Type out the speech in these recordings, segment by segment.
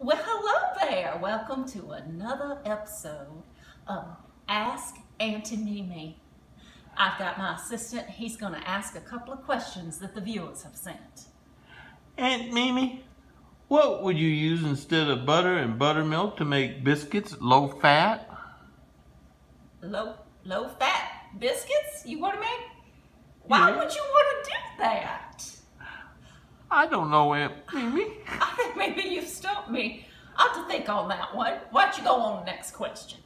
Well, hello there. Welcome to another episode of Ask Auntie Mimi. I've got my assistant. He's going to ask a couple of questions that the viewers have sent. Aunt Mimi, what would you use instead of butter and buttermilk to make biscuits low fat? Low, low fat biscuits? You want to make? Why Yeah. would you want to do that? I don't know, Aunt Mimi. I think maybe me. I'll have to think on that one. Why don't you go on the next question?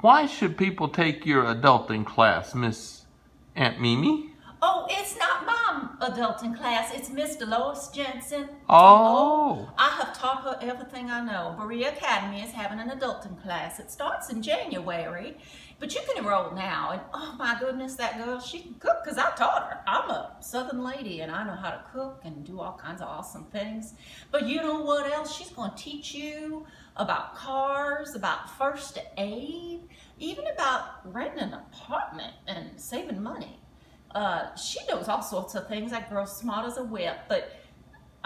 Why should people take your adulting class, Miss Aunt Mimi? Oh, it's not my adulting class. It's Miss Dolores Jensen. Oh. Have taught her everything I know. Berea Academy is having an adulting class. It starts in January, but you can enroll now. And oh my goodness, that girl, she can cook because I taught her. I'm a Southern lady and I know how to cook and do all kinds of awesome things. But you know what else? She's going to teach you about cars, about first aid, even about renting an apartment and saving money. Uh, she knows all sorts of things. That girl's smart as a whip, but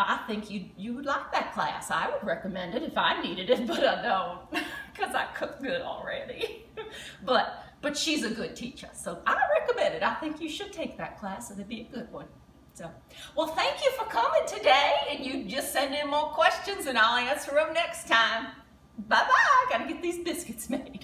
I think you you would like that class. I would recommend it if I needed it, but I don't because I cook good already. but but she's a good teacher, so I recommend it. I think you should take that class. It'd be a good one. So, well, thank you for coming today, and you just send in more questions, and I'll answer them next time. Bye bye. Gotta get these biscuits made.